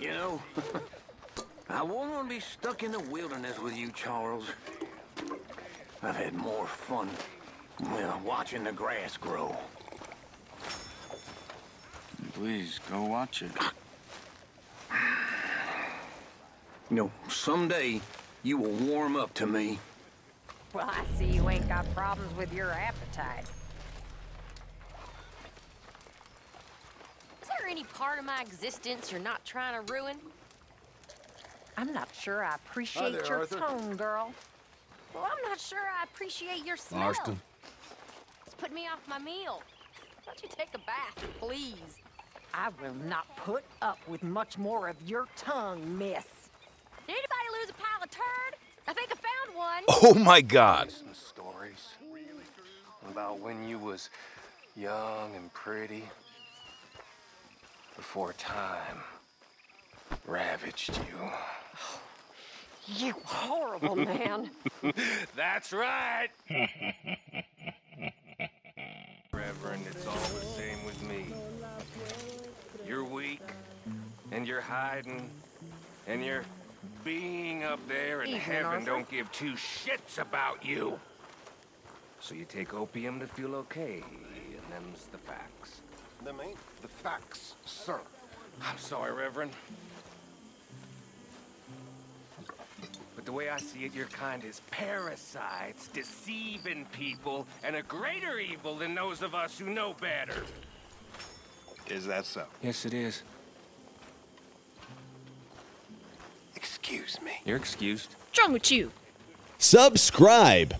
You know, I wouldn't want to be stuck in the wilderness with you, Charles. I've had more fun, well, watching the grass grow. Please, go watch it. You know, someday you will warm up to me. Well, I see you ain't got problems with your appetite. Is there any part of my existence you're not trying to ruin? I'm not sure I appreciate there, your Arthur. tone, girl. Well, I'm not sure I appreciate your smell. Marston. It's put me off my meal. Why don't you take a bath, please? I will not put up with much more of your tongue, miss. Did anybody lose a pile of turd? I think I found one. Oh my god. Some stories about when you was young and pretty before time ravaged you. You horrible man. That's right. Reverend, it's all the same with me. You're weak, and you're hiding, and you're being up there, in Evening, heaven Arthur. don't give two shits about you. So you take opium to feel okay, and them's the facts. Them ain't the facts, sir. I'm sorry, Reverend. But the way I see it, your kind is parasites, deceiving people, and a greater evil than those of us who know better. Is that so? Yes, it is. Excuse me. You're excused. What's wrong with you? Subscribe.